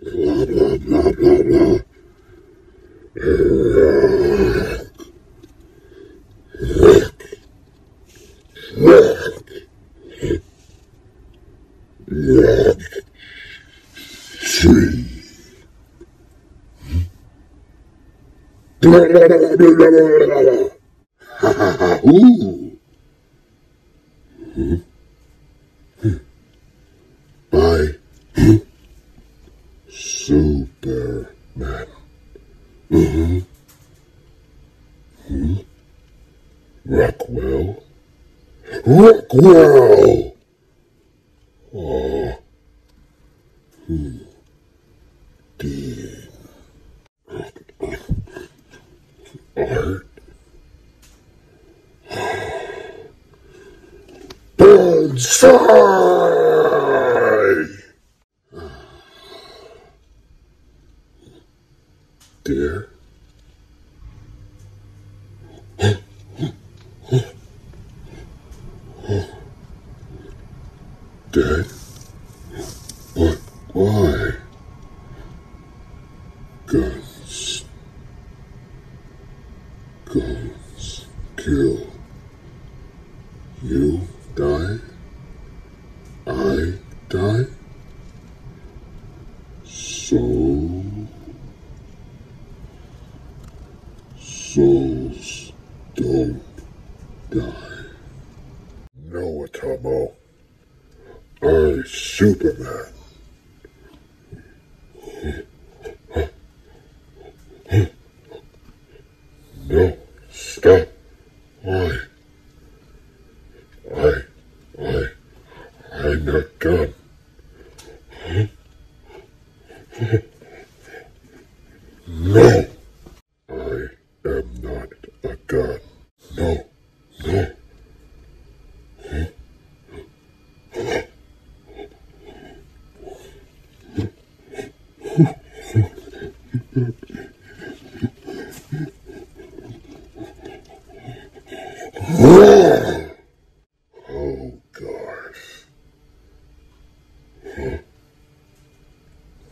Blah, blah, blah, blah, blah. Rock. Tree. Blah, blah, blah, blah, blah, blah, blah, blah. Ha, ha, ha, ooh. By Superman. Mm-hmm. Hmm? Rockwell. Rockwell! Oh. Hmm. Dean. Art. Bonsai! Dear. Dead? But why? Guns. Guns kill. You die? I die? So souls don't die. No, Atomo. I Superman. No, stop. Why? I, I, I'm not done. No, I am not a gun. No, no. Oh gosh. Huh.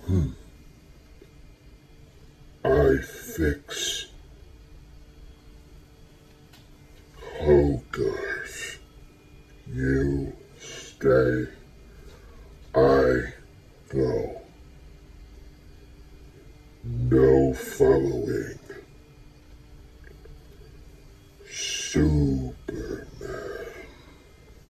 Hmm. I fix. Oh gosh. You stay. I go. Following. Superman.